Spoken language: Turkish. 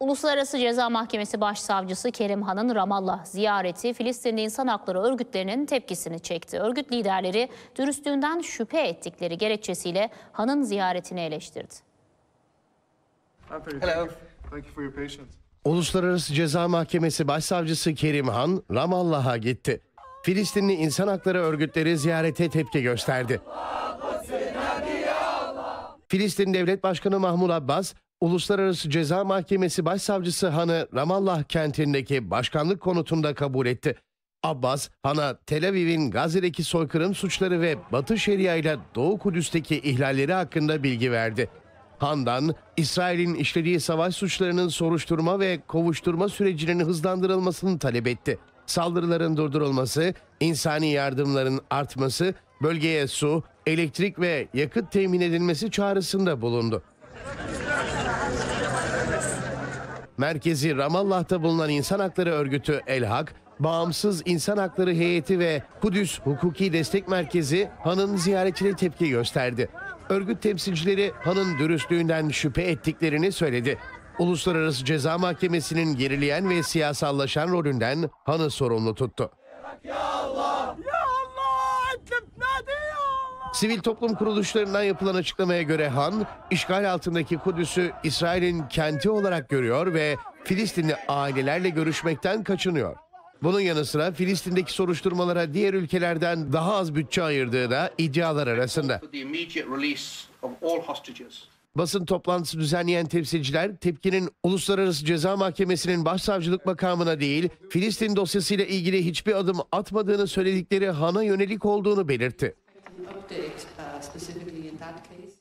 Uluslararası Ceza Mahkemesi Başsavcısı Kerim Han'ın Ramallah ziyareti Filistinli insan hakları örgütlerinin tepkisini çekti. Örgüt liderleri dürüstlüğünden şüphe ettikleri gerekçesiyle Han'ın ziyaretini eleştirdi. Uluslararası Ceza Mahkemesi Başsavcısı Kerim Han, Ramallah'a gitti. Filistinli insan hakları örgütleri ziyarete tepki gösterdi. Filistin Devlet Başkanı Mahmud Abbas, Uluslararası Ceza Mahkemesi Başsavcısı Han'ı Ramallah kentindeki başkanlık konutunda kabul etti. Abbas, Han'a Tel Aviv'in Gazze'deki soykırım suçları ve Batı Şeria ile Doğu Kudüs'teki ihlalleri hakkında bilgi verdi. Han'dan İsrail'in işlediği savaş suçlarının soruşturma ve kovuşturma sürecinin hızlandırılmasını talep etti. Saldırıların durdurulması, insani yardımların artması, bölgeye su, elektrik ve yakıt temin edilmesi çağrısında bulundu. Merkezi Ramallah'ta bulunan insan hakları örgütü El Hak, Bağımsız İnsan Hakları Heyeti ve Kudüs Hukuki Destek Merkezi Han'ın ziyaretine tepki gösterdi. Örgüt temsilcileri Han'ın dürüstlüğünden şüphe ettiklerini söyledi. Uluslararası Ceza Mahkemesi'nin gerileyen ve siyasallaşan rolünden Han'ı sorumlu tuttu. Sivil toplum kuruluşlarından yapılan açıklamaya göre Han, işgal altındaki Kudüs'ü İsrail'in kenti olarak görüyor ve Filistinli ailelerle görüşmekten kaçınıyor. Bunun yanı sıra Filistin'deki soruşturmalara diğer ülkelerden daha az bütçe ayırdığı da iddialar arasında. Basın toplantısı düzenleyen temsilciler tepkinin Uluslararası Ceza Mahkemesi'nin başsavcılık makamına değil, Filistin dosyasıyla ilgili hiçbir adım atmadığını söyledikleri Han'a yönelik olduğunu belirtti. specifically in that case.